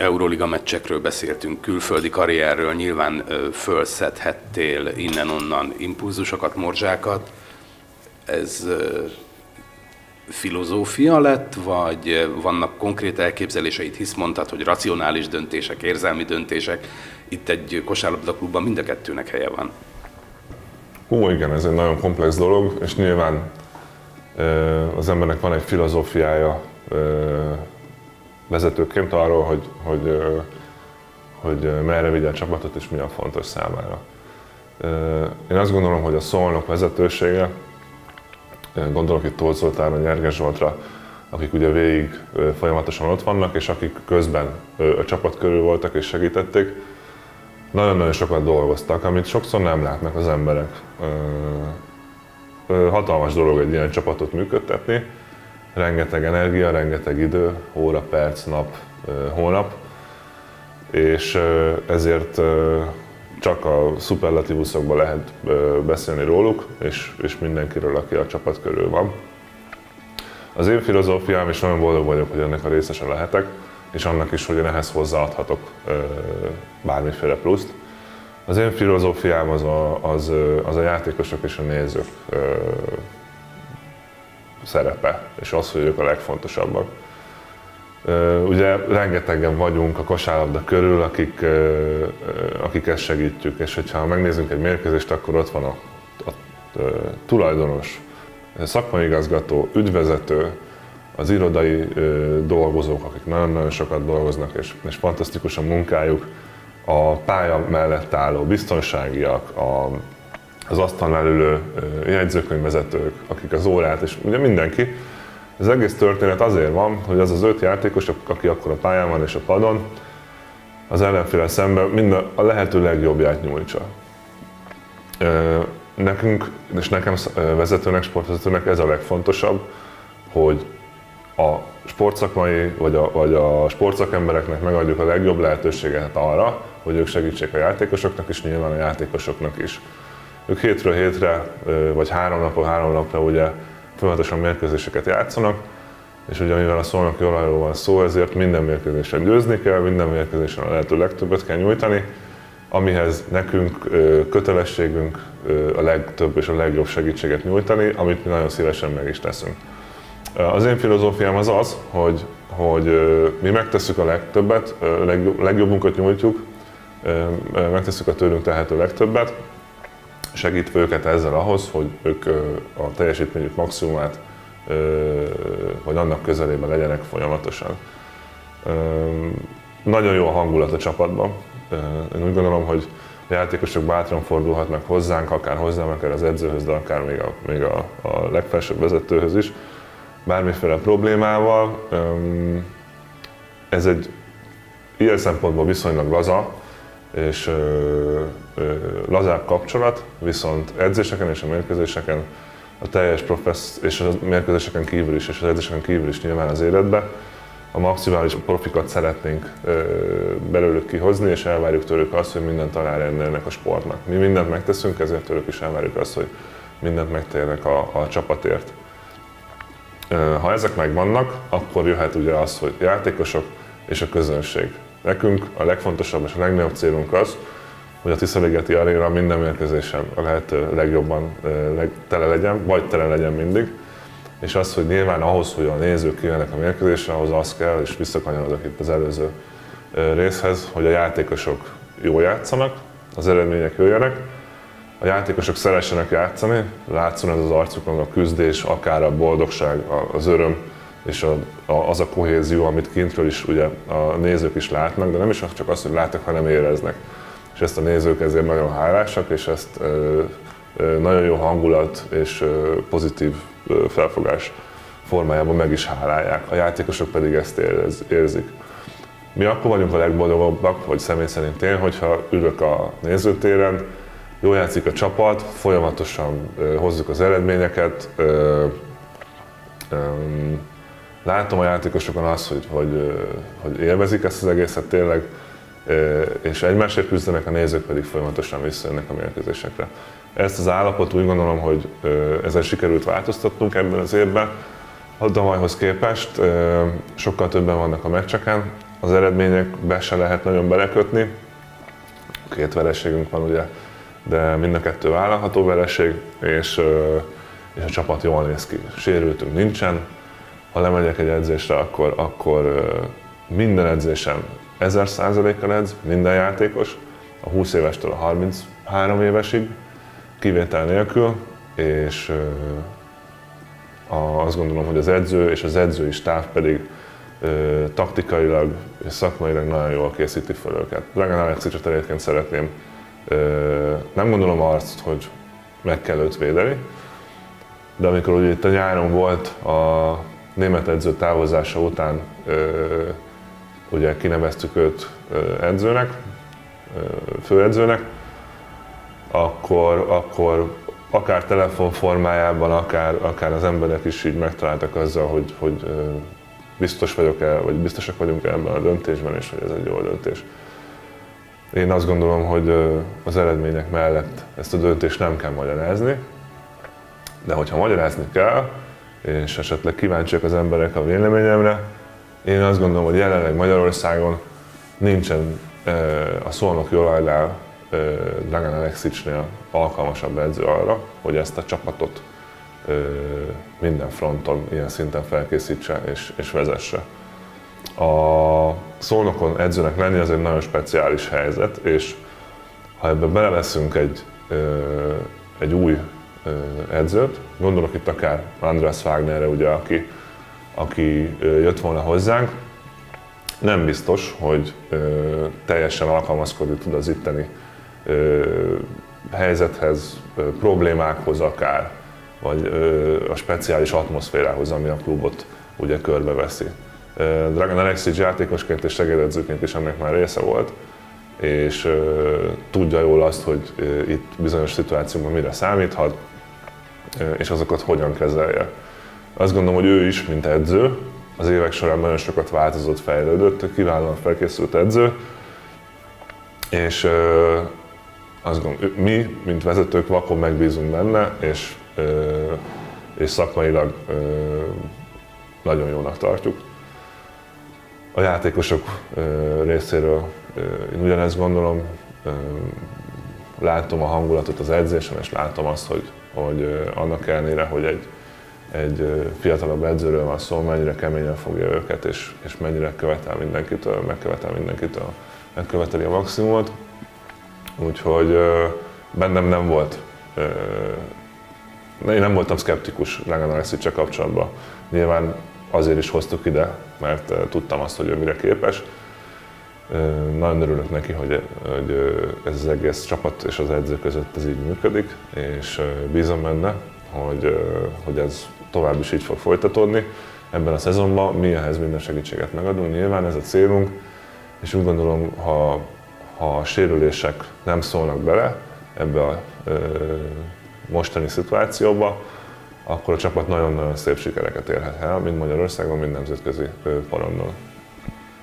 Euroliga meccsekről beszéltünk, külföldi karrierről, nyilván fölszedhettél innen-onnan impulzusokat, morzsákat. Ez filozófia lett, vagy vannak konkrét elképzeléseit, hisz mondtad, hogy racionális döntések, érzelmi döntések. Itt egy kosárlabda klubban mind a kettőnek helye van. Ó, igen, ez egy nagyon komplex dolog, és nyilván az embernek van egy filozófiája vezetőként arról, hogy, hogy, hogy merre vigye a csapatot és mi a fontos számára. Én azt gondolom, hogy a szolnok vezetősége, gondolok itt Tóth Zoltánra, Nyerges Zsoltra, akik ugye végig folyamatosan ott vannak, és akik közben a csapat körül voltak és segítették, nagyon-nagyon sokat dolgoztak, amit sokszor nem látnak az emberek. Hatalmas dolog egy ilyen csapatot működtetni, rengeteg energia, rengeteg idő, óra, perc, nap, hónap, és ezért csak a szuperlatívuszokban lehet beszélni róluk, és, és mindenkiről, aki a csapat körül van. Az én filozófiám, és nagyon boldog vagyok, hogy ennek a részese lehetek, és annak is, hogy én ehhez hozzáadhatok bármiféle pluszt. Az én filozófiám az a, az, az a játékosok és a nézők szerepe, és az, hogy ők a legfontosabbak. Ugye rengetegen vagyunk a kosárlabda körül, akik, akik ezt segítjük, és hogyha megnézzünk egy mérkőzést, akkor ott van a, a, a tulajdonos, szakmai igazgató, ügyvezető, az irodai dolgozók, akik nagyon-nagyon sokat dolgoznak, és, és fantasztikus a munkájuk, a pálya mellett álló biztonságiak, a az asztalnál ülő jegyzőkönyvvezetők, akik az órát, és ugye mindenki. Az egész történet azért van, hogy az az öt játékos, aki akkor a pályán van és a padon, az ellenféle szemben minden a lehető legjobbját nyújtsa. Nekünk, és nekem vezetőnek, sportvezetőnek ez a legfontosabb, hogy a sportszakmai vagy a, vagy a sportszakembereknek megadjuk a legjobb lehetőséget arra, hogy ők segítsék a játékosoknak, és nyilván a játékosoknak is. Ők hétről hétre, vagy három napról három napra ugye folyamatosan mérkőzéseket játszanak, és ugye mivel a szolnoki olajról van szó, ezért minden mérkőzésen győzni kell, minden mérkőzésen a lehető legtöbbet kell nyújtani, amihez nekünk kötelességünk a legtöbb és a legjobb segítséget nyújtani, amit mi nagyon szívesen meg is teszünk. Az én filozófiám az az, hogy, hogy mi megtesszük a legtöbbet, legjobbunkat nyújtjuk, megtesszük a tőlünk tehető legtöbbet, segítve őket ezzel ahhoz, hogy ők a teljesítményük maximumát vagy annak közelében legyenek folyamatosan. Nagyon jó a hangulat a csapatban. Én úgy gondolom, hogy a játékosok bátran fordulhatnak hozzánk, akár hozzám, akár az edzőhöz, de akár még a, még a, a legfelsőbb vezetőhöz is, bármiféle problémával. Ez egy ilyen szempontból viszonylag laza, és ö, ö, lazább kapcsolat, viszont edzéseken és a mérkőzéseken a teljes professz, és a mérkőzéseken kívül is, és az edzéseken kívül is nyilván az életbe, a maximális profikat szeretnénk ö, belőlük kihozni, és elvárjuk tőlük azt, hogy mindent alárendelnek a sportnak. Mi mindent megteszünk, ezért tőlük is elvárjuk azt, hogy mindent megtérnek a, a csapatért. Ha ezek megvannak, akkor jöhet ugye az, hogy játékosok és a közönség. Nekünk a legfontosabb és a legnagyobb célunk az, hogy a Tiszaligeti Aréna minden mérkőzésen a lehető legjobban tele legyen, vagy tele legyen mindig. És az, hogy nyilván ahhoz, hogy a nézők kijönnek a mérkőzésre, ahhoz az kell, és visszakanyarodok itt az előző részhez, hogy a játékosok jól játszanak, az eredmények jöjjenek, a játékosok szeressenek játszani, látszon ez az arcukon a küzdés, akár a boldogság, az öröm, és a, a, az a kohézió, amit kintről is ugye a nézők is látnak, de nem is csak azt, hogy látnak, hanem éreznek. És ezt a nézők ezért nagyon hálásak, és ezt ö, ö, nagyon jó hangulat és ö, pozitív ö, felfogás formájában meg is hálálják. A játékosok pedig ezt érez, érzik. Mi akkor vagyunk a legboldogabbak, vagy személy szerint én, hogyha ülök a nézőtéren, jól játszik a csapat, folyamatosan hozzuk az eredményeket, ö, ö, látom a játékosokon azt, hogy, hogy, hogy élvezik ezt az egészet tényleg, és egymásért küzdenek, a nézők pedig folyamatosan visszajönnek a mérkőzésekre. Ezt az állapot úgy gondolom, hogy ezen sikerült változtatnunk ebben az évben. A Damajhoz képest sokkal többen vannak a meccseken, az eredményekbe se lehet nagyon belekötni. Két vereségünk van ugye, de mind a kettő vállalható vereség, és, és a csapat jól néz ki. Sérültünk nincsen. Ha lemegyek egy edzésre, akkor, akkor minden edzésen 1000%-kal edz, minden játékos, a 20 évestől a 33 évesig, kivétel nélkül, és azt gondolom, hogy az edző és az edzői stáv pedig taktikailag és szakmailag nagyon jól készíti fel őket. Dragan Alexicset egyébként szeretném, nem gondolom azt, hogy meg kell őt védeni, de amikor ugye itt a nyáron volt a német edző távozása után, ugye kineveztük őt edzőnek, főedzőnek, akkor, akkor akár telefon formájában, akár, akár az emberek is így megtaláltak azzal, hogy, hogy biztos vagyok-e, vagy biztosak vagyunk -e ebben a döntésben, és hogy ez egy jó döntés. Én azt gondolom, hogy az eredmények mellett ezt a döntést nem kell magyarázni, de hogyha magyarázni kell, és esetleg kíváncsiak az emberek a véleményemre, én azt gondolom, hogy jelenleg Magyarországon nincsen a Szolnok Jolajnál Dragan Alexicsnél alkalmasabb edző arra, hogy ezt a csapatot minden fronton ilyen szinten felkészítse és, és vezesse. A szolnokon edzőnek lenni az egy nagyon speciális helyzet, és ha ebbe beleveszünk egy, egy új edzőt, gondolok itt akár András Wagnerre, ugye, aki, aki jött volna hozzánk, nem biztos, hogy teljesen alkalmazkodni tud az itteni helyzethez, problémákhoz akár, vagy a speciális atmoszférához, ami a klubot ugye körbeveszi. Dragan Alexic játékosként és segédedzőként is ennek már része volt, és tudja jól azt, hogy itt bizonyos szituációkban mire számíthat, és azokat hogyan kezelje. Azt gondolom, hogy ő is, mint edző, az évek során nagyon sokat változott, fejlődött, kiválóan felkészült edző, és azt gondolom, mi, mint vezetők vakon megbízunk benne, és, és szakmailag nagyon jónak tartjuk. A játékosok részéről én ugyanezt gondolom, látom a hangulatot az edzésen, és látom azt, hogy, hogy annak ellenére, hogy egy, egy fiatalabb edzőről van szó, mennyire keményen fogja őket, és, és mennyire követel mindenkitől, megkövetel mindenkitől, megköveteli a maximumot. Úgyhogy bennem nem volt, én nem voltam szkeptikus Dragan Alexicse kapcsolatban. Nyilván azért is hoztuk ide, mert tudtam azt, hogy ő mire képes. Nagyon örülök neki, hogy, hogy ez az egész csapat és az edző között ez így működik, és bízom benne, hogy, hogy ez tovább is így fog folytatódni. Ebben a szezonban mi ehhez minden segítséget megadunk, nyilván ez a célunk, és úgy gondolom, ha ha a sérülések nem szólnak bele ebbe a ö, mostani szituációba, akkor a csapat nagyon-nagyon szép sikereket érhet el, mind Magyarországon, mind nemzetközi porondon.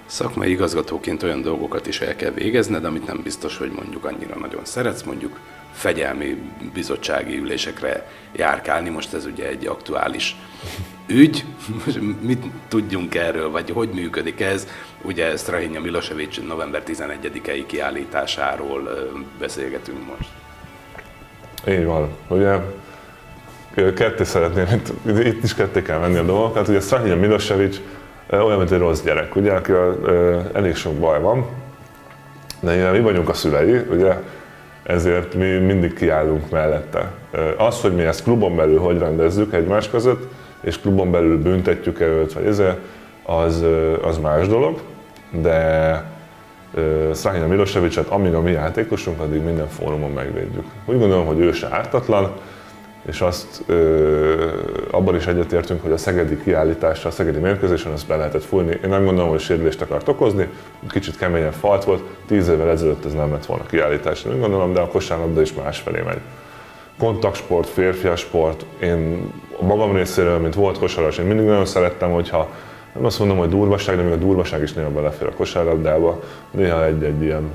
Szakmai igazgatóként olyan dolgokat is el kell végezned, amit nem biztos, hogy mondjuk annyira nagyon szeretsz, mondjuk fegyelmi bizottsági ülésekre járkálni, most ez ugye egy aktuális ügy, mit tudjunk erről, vagy hogy működik ez? Ugye Strahinja Milosevic november 11-i kiállításáról beszélgetünk most. Így van. Ugye ketté szeretném, itt, itt is ketté kell menni a dolgokat. Ugye Strahinja Milosevic olyan, mint egy rossz gyerek, ugye, aki elég sok baj van, de mi vagyunk a szülei, ugye, ezért mi mindig kiállunk mellette. Az, hogy mi ezt klubon belül hogy rendezzük egymás között, és klubon belül büntetjük-e őt, vagy ezért, az, az más dolog, de Szahina Milosevicet, amíg a mi játékosunk, addig minden fórumon megvédjük. Úgy gondolom, hogy ő se ártatlan, és azt ö, abban is egyetértünk, hogy a szegedi kiállításra, a szegedi mérkőzésen ezt be lehetett fújni. Én nem gondolom, hogy sérülést akart okozni, kicsit keményen falt volt, tíz évvel ezelőtt ez nem lett volna kiállítás, én gondolom, de a kosárlabda is másfelé megy. Kontaktsport, férfias sport, én a magam részéről, mint volt kosaras, én mindig nagyon szerettem, hogyha nem azt mondom, hogy durvaság, de még a durvaság is néha belefér a kosárlabdába, néha egy-egy ilyen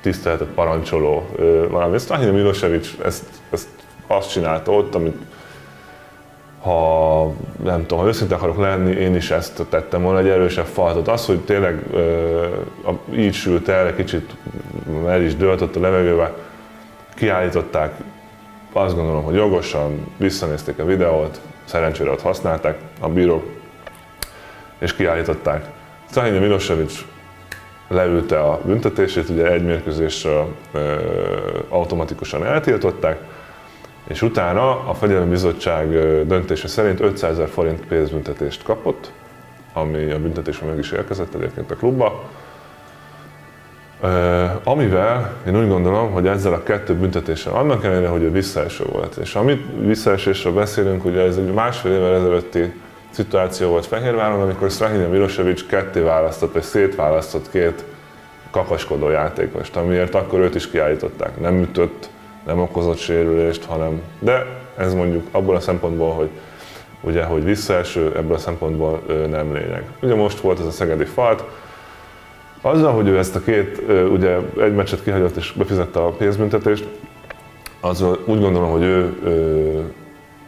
tiszteletet parancsoló valami. Ezt Rahina Milosevic ezt, ezt azt csinálta ott, amit ha nem tudom, ha őszinte akarok lenni, én is ezt tettem volna, egy erősebb faltot. Az, hogy tényleg uh, így sült el, kicsit el is dőlt ott a levegőbe, kiállították, azt gondolom, hogy jogosan, visszanézték a videót, szerencsére ott használták a bírók, és kiállították. Strahini Milosevic leülte a büntetését, ugye egy mérkőzésre automatikusan eltiltották, és utána a Fegyelmi Bizottság döntése szerint 500 ezer forint pénzbüntetést kapott, ami a büntetésre meg is érkezett egyébként a klubba. Amivel én úgy gondolom, hogy ezzel a kettő büntetéssel, annak ellenére, hogy ő visszaeső volt, és amit visszaesésről beszélünk, ugye ez egy másfél évvel ezelőtti szituáció volt Fehérváron, amikor Strahina Milosevic ketté választott, vagy szétválasztott két kakaskodó játékost, amiért akkor őt is kiállították. Nem ütött, nem okozott sérülést, hanem, de ez mondjuk abból a szempontból, hogy ugye, hogy visszaeső, ebből a szempontból nem lényeg. Ugye most volt ez a szegedi falt, azzal, hogy ő ezt a két, ugye egy meccset kihagyott és befizette a pénzbüntetést, az úgy gondolom, hogy ő, ő,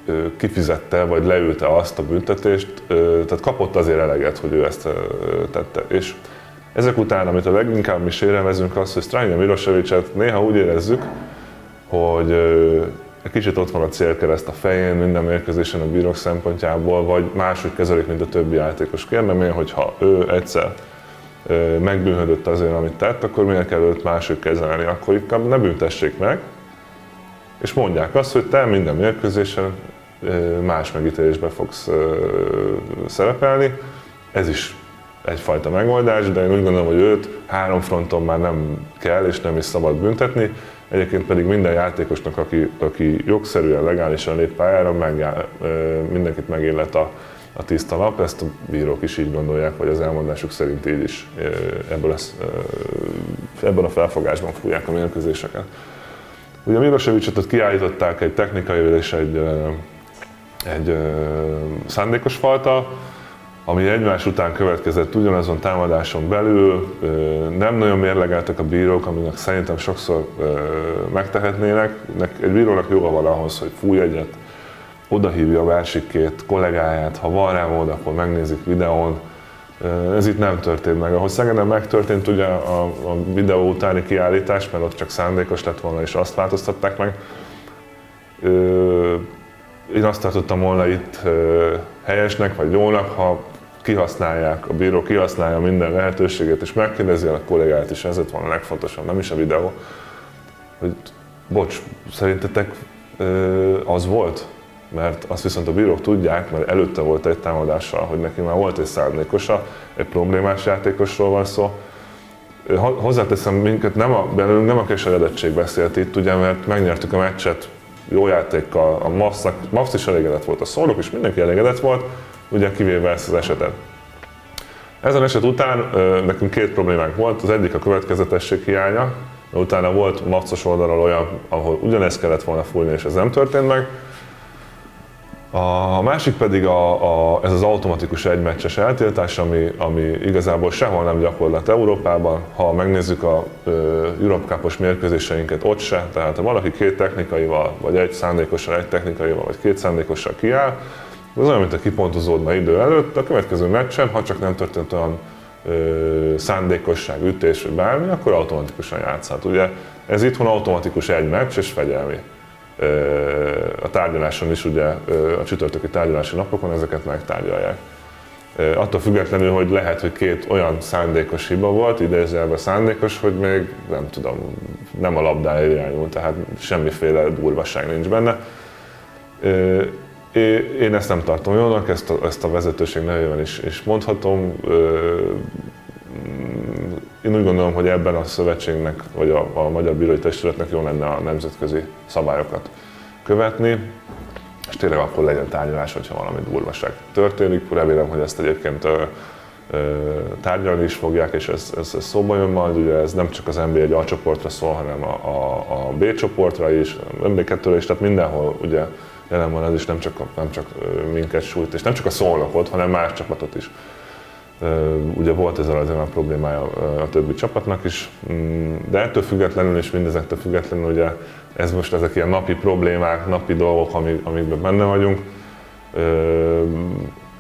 ő kifizette, vagy leülte azt a büntetést, tehát kapott azért eleget, hogy ő ezt tette. És ezek után, amit a leginkább mi sérelmezünk, az, hogy Strajna Milosevicet néha úgy érezzük, hogy egy kicsit ott van a célkereszt a fején minden mérkőzésen a bírók szempontjából, vagy máshogy kezelik, mint a többi játékos. Kérnem én, hogyha ő egyszer megbűnhödött azért, amit tett, akkor miért kell őt máshogy kezelni? Akkor inkább ne büntessék meg, és mondják azt, hogy te minden mérkőzésen más megítélésbe fogsz szerepelni. Ez is egyfajta megoldás, de én úgy gondolom, hogy őt három fronton már nem kell és nem is szabad büntetni. Egyébként pedig minden játékosnak, aki, aki jogszerűen, legálisan lép pályára, meg, mindenkit megillet a, a tiszta nap, ezt a bírók is így gondolják, vagy az elmondásuk szerint így is ebből, lesz, ebben a felfogásban fújják a mérkőzéseket. Ugye Milosevicet kiállították egy technikai és egy, egy szándékos falta, ami egymás után következett ugyanazon támadáson belül, nem nagyon mérlegeltek a bírók, aminek szerintem sokszor megtehetnének. Egy bírónak joga van ahhoz, hogy fúj egyet, odahívja a másik két kollégáját, ha van rá mód, akkor megnézik videón. Ez itt nem történt meg. Ahhoz Szegeden megtörtént ugye a, a videó utáni kiállítás, mert ott csak szándékos lett volna, és azt változtatták meg. Én azt tartottam volna itt helyesnek, vagy jónak, ha kihasználják, a bíró kihasználja minden lehetőséget, és megkérdezi a kollégát is, ez van a legfontosabb, nem is a videó, hogy bocs, szerintetek az volt? Mert azt viszont a bírók tudják, mert előtte volt egy támadással, hogy neki már volt egy szándékosa, egy problémás játékosról van szó. Hozzáteszem, minket nem a, belőlünk nem a keseredettség beszélt itt, ugye, mert megnyertük a meccset jó játékkal, a Mavs is elégedett volt, a szólók is mindenki elégedett volt, ugye kivéve ezt az esetet. Ezen eset után nekünk két problémánk volt, az egyik a következetesség hiánya, utána volt macos oldalról olyan, ahol ugyanezt kellett volna fújni, és ez nem történt meg. A másik pedig a, a, ez az automatikus egymeccses eltiltás, ami, ami igazából sehol nem gyakorlat Európában. Ha megnézzük a Europe Cup-os mérkőzéseinket, ott se, tehát ha valaki két technikaival, vagy egy szándékossal, egy technikaival, vagy két szándékossal kiáll, az olyan, mint a kipontozódna idő előtt, a következő meccsen, ha csak nem történt olyan ö, szándékosság, ütés vagy bármi, akkor automatikusan játszhat. Ugye ez itthon automatikus egy meccs és fegyelmi. Ö, a tárgyaláson is, ugye a csütörtöki tárgyalási napokon ezeket megtárgyalják. Ö, attól függetlenül, hogy lehet, hogy két olyan szándékos hiba volt, idézőjelben szándékos, hogy még nem tudom, nem a labdára irányult, tehát semmiféle durvaság nincs benne én ezt nem tartom jónak, ezt a, ezt a vezetőség nevében is, is mondhatom. Én úgy gondolom, hogy ebben a szövetségnek, vagy a, a Magyar Bírói Testületnek jó lenne a nemzetközi szabályokat követni, és tényleg akkor legyen tárgyalás, hogyha valami durvaság történik. Remélem, hogy ezt egyébként tárgyalni is fogják, és ez, ez, ez szóba jön majd. Ugye ez nem csak az NBA egy A csoportra szól, hanem a, a, a B csoportra is, a MB2-re is, tehát mindenhol ugye jelen van ez is nem csak, nem csak minket sújt, és nem csak a szolnokot, hanem más csapatot is. Ugye volt ezzel azért már problémája a többi csapatnak is, mm, de ettől függetlenül és mindezektől függetlenül ugye ez most ezek ilyen napi problémák, napi dolgok, amik, amikben benne vagyunk.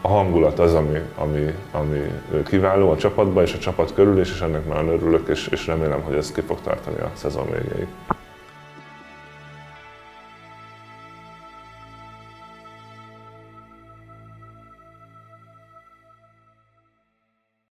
a hangulat az, ami, ami, ami kiváló a csapatban és a csapat körül és ennek nagyon örülök, és, és remélem, hogy ez ki fog tartani a szezon végéig.